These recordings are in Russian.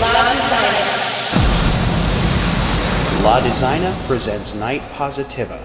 La Designa. La presents Night Positiva,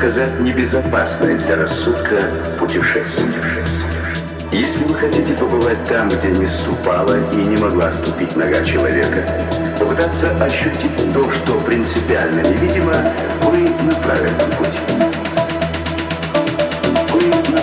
сказать небезопасное для рассудка путешествие. Если вы хотите побывать там, где не ступала и не могла ступить нога человека, попытаться ощутить то, что принципиально невидимо, вы на правильном пути. Вы на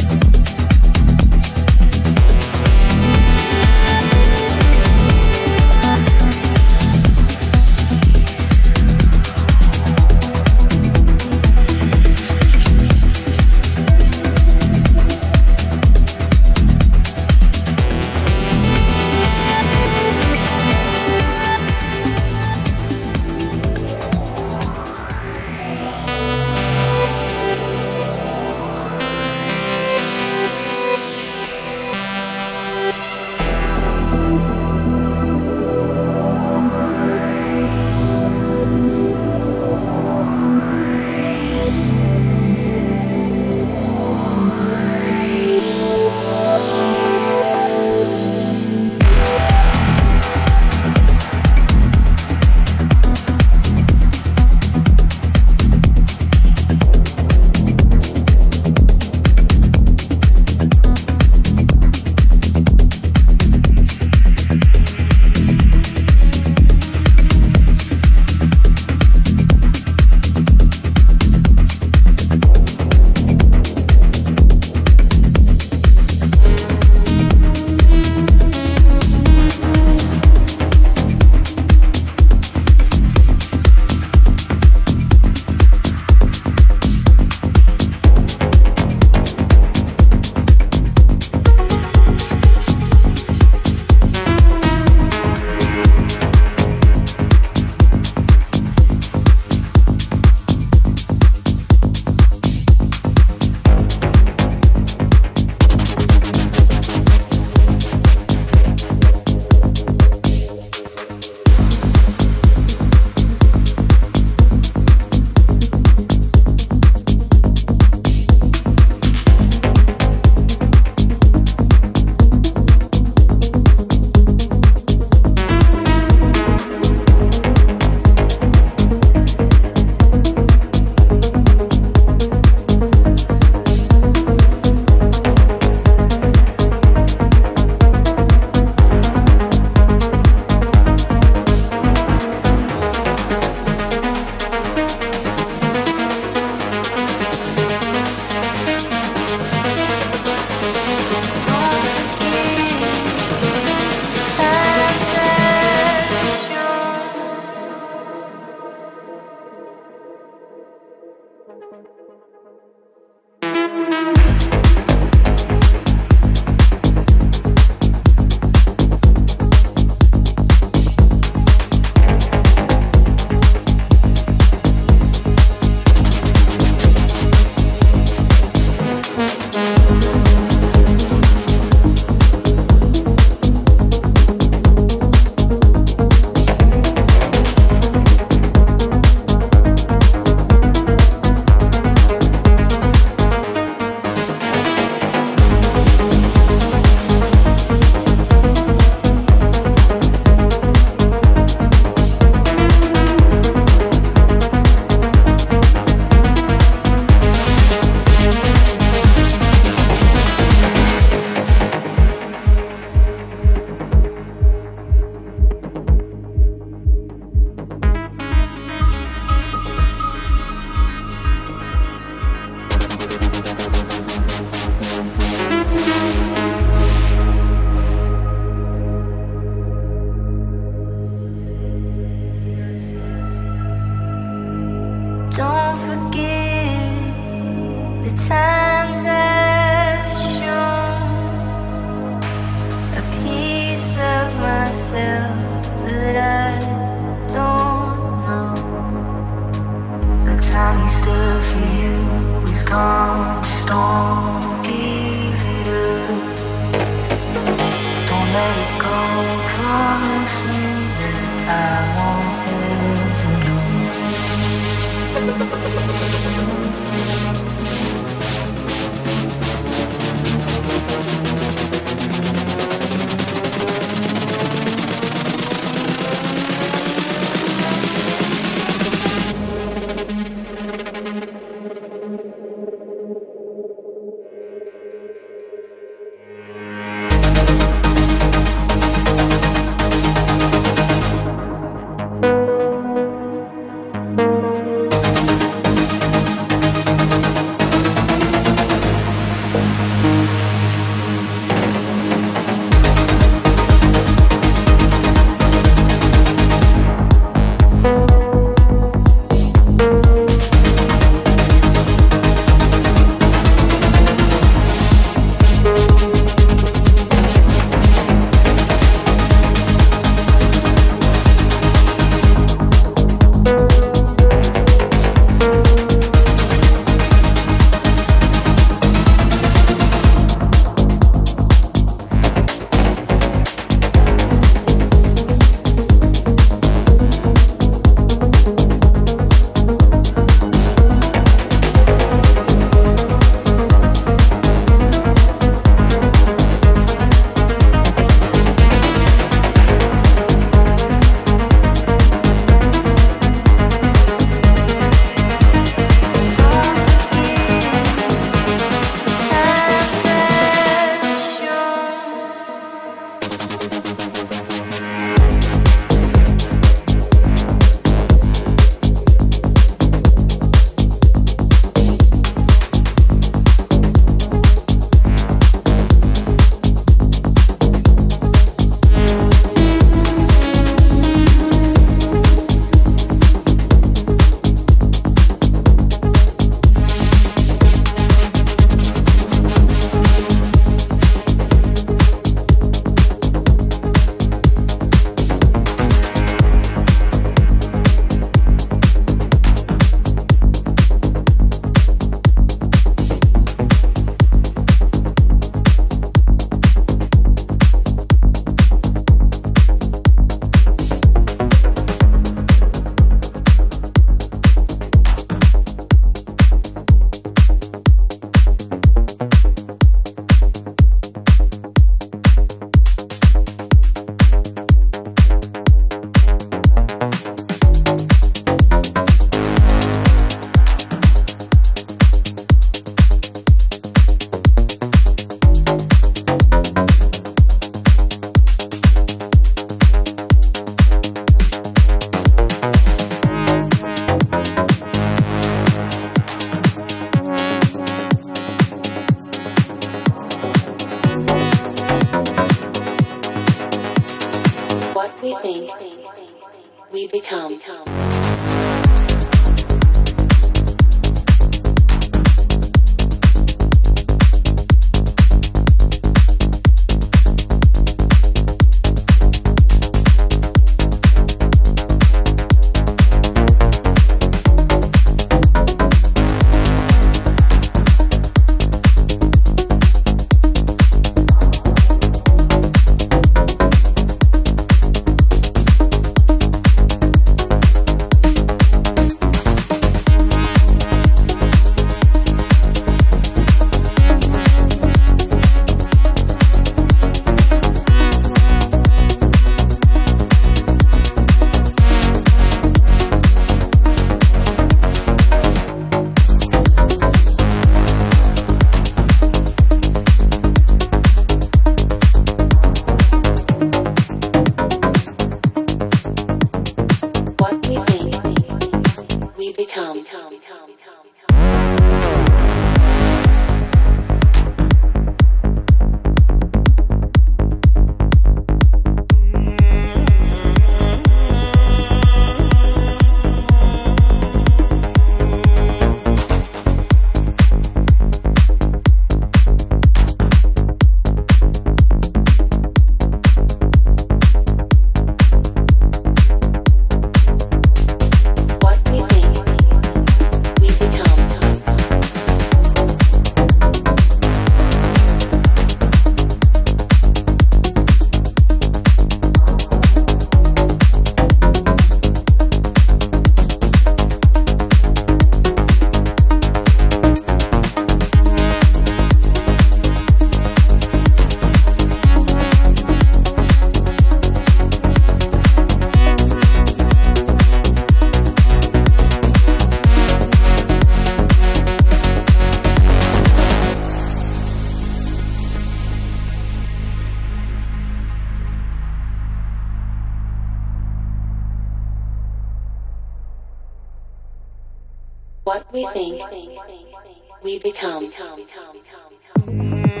we become. We become.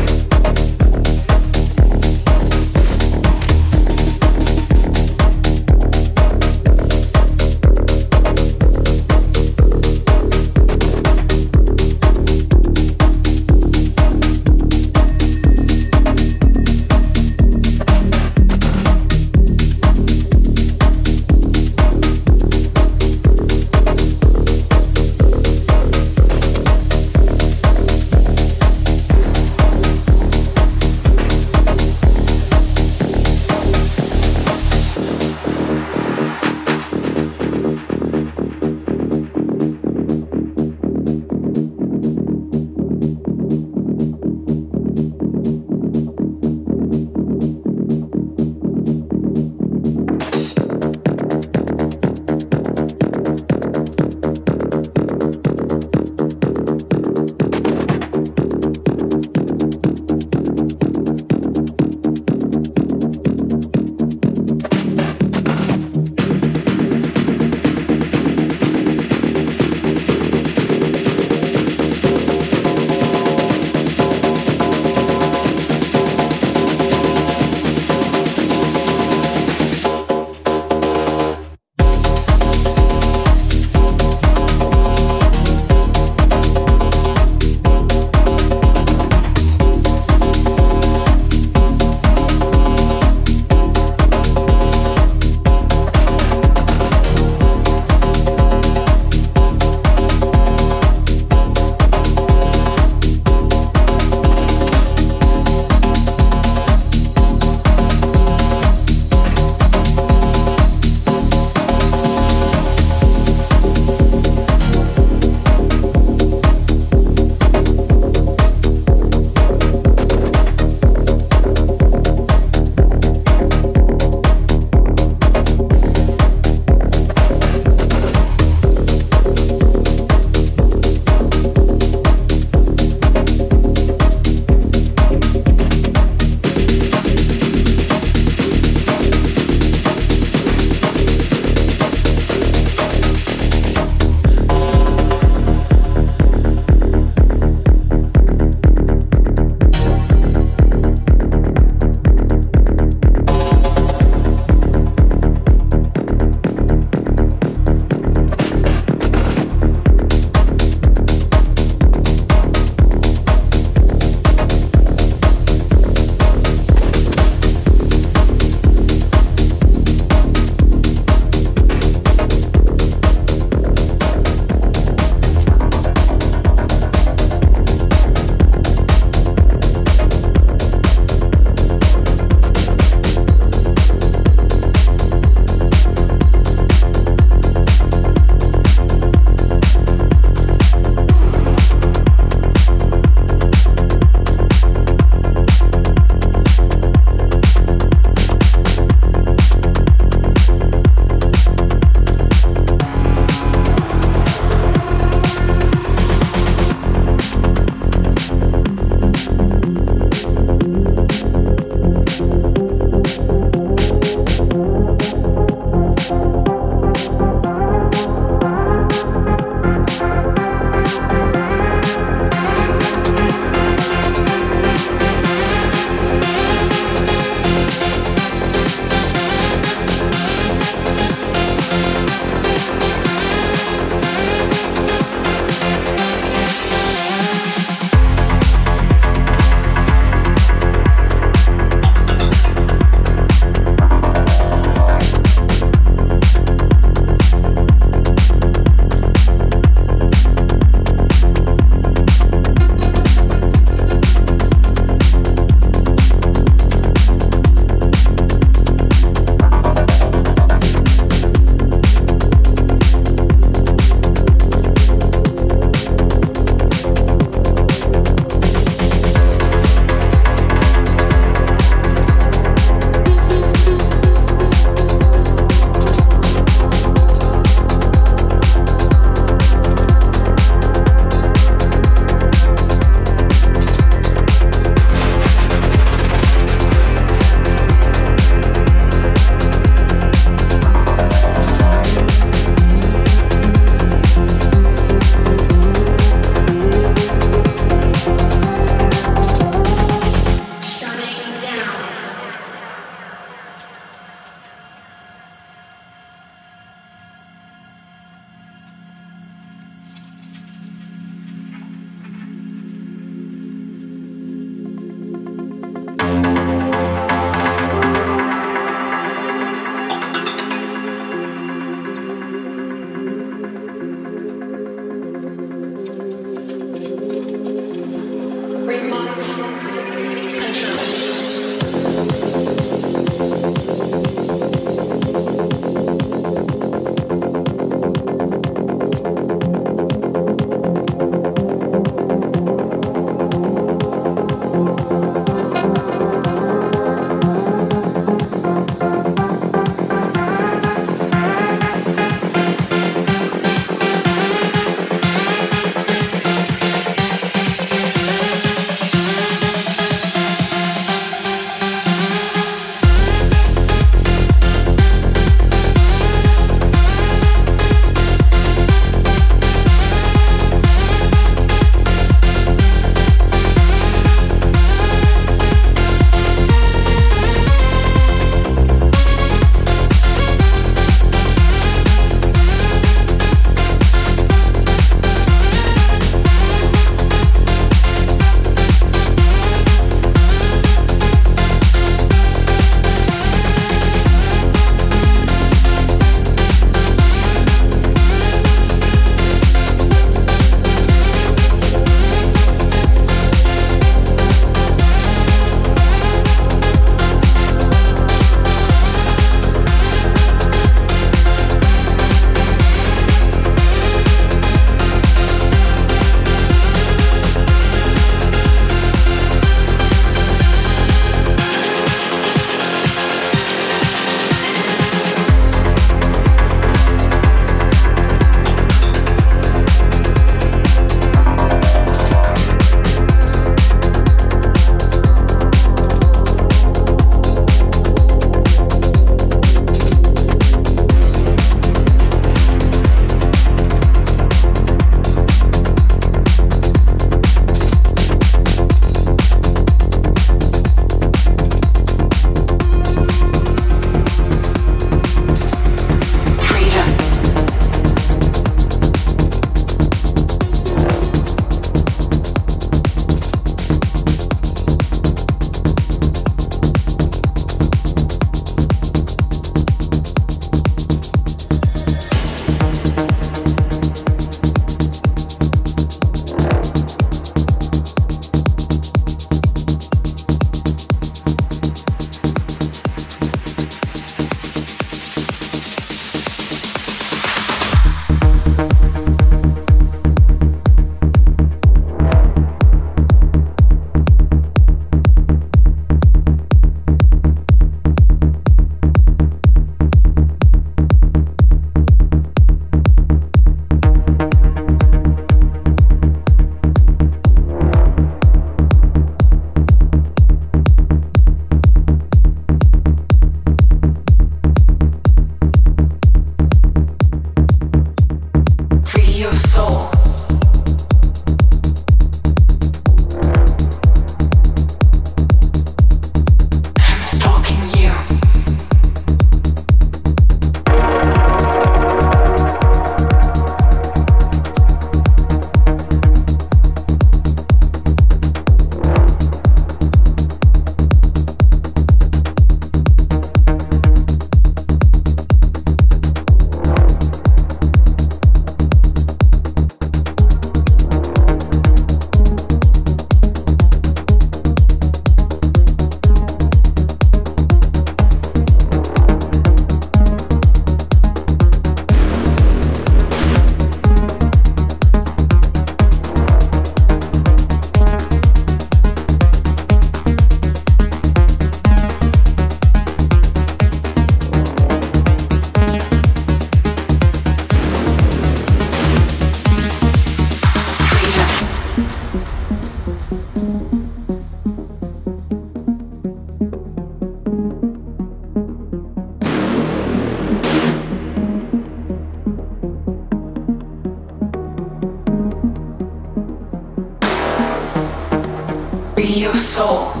Soul.